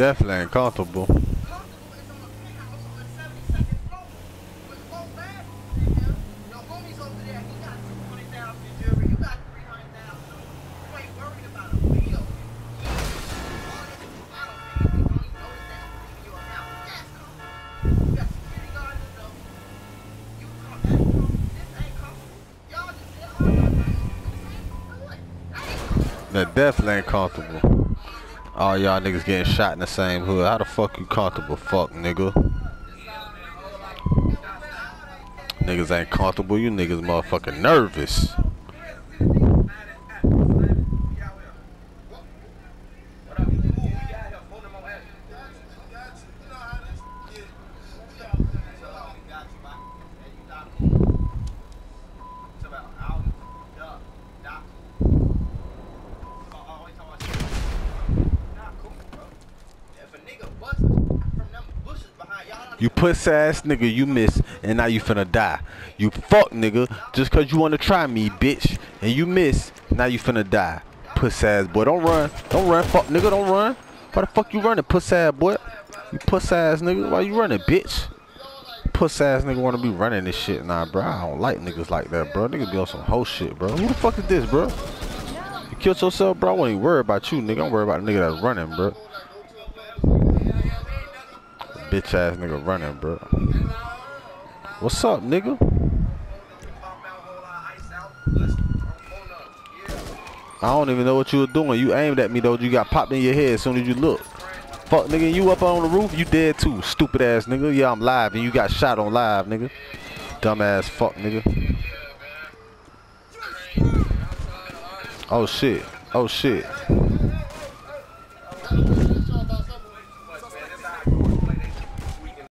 ain't comfortable. That definitely ain't comfortable. All y'all niggas getting shot in the same hood. How the fuck you comfortable, fuck nigga? Niggas ain't comfortable. You niggas motherfucking nervous. You puss ass nigga, you miss, and now you finna die. You fuck nigga, just cause you wanna try me, bitch, and you miss, now you finna die. Puss ass boy, don't run, don't run, fuck nigga, don't run. Why the fuck you running, puss ass boy? You puss ass nigga, why you running, bitch? Puss ass nigga wanna be running this shit, nah, bro. I don't like niggas like that, bro. Niggas be on some whole shit, bro. Who the fuck is this, bro? You killed yourself, bro. I ain't worried about you, nigga. I'm worried about the nigga that's running, bro. Bitch ass nigga running, bro. What's up, nigga? I don't even know what you were doing. You aimed at me though. You got popped in your head as soon as you looked. Fuck, nigga, you up on the roof? You dead too, stupid ass nigga. Yeah, I'm live and you got shot on live, nigga. Dumbass fuck, nigga. Oh shit. Oh shit.